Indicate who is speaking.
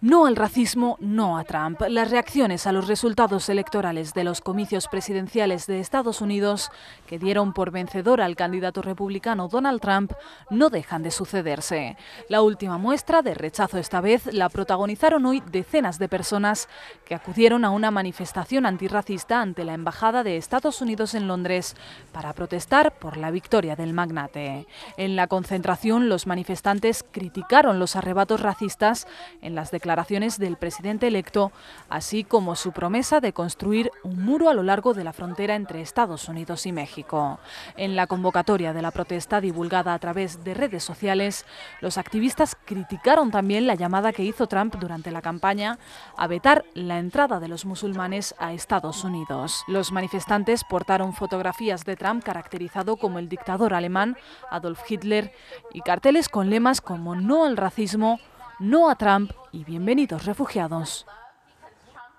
Speaker 1: No al racismo, no a Trump. Las reacciones a los resultados electorales de los comicios presidenciales de Estados Unidos, que dieron por vencedor al candidato republicano Donald Trump, no dejan de sucederse. La última muestra de rechazo esta vez la protagonizaron hoy decenas de personas que acudieron a una manifestación antirracista ante la Embajada de Estados Unidos en Londres para protestar por la victoria del magnate. En la concentración, los manifestantes criticaron los arrebatos racistas en las declaraciones declaraciones del presidente electo, así como su promesa de construir un muro a lo largo de la frontera entre Estados Unidos y México. En la convocatoria de la protesta divulgada a través de redes sociales, los activistas criticaron también la llamada que hizo Trump durante la campaña a vetar la entrada de los musulmanes a Estados Unidos. Los manifestantes portaron fotografías de Trump caracterizado como el dictador alemán Adolf Hitler y carteles con lemas como no al racismo, no a Trump y bienvenidos refugiados.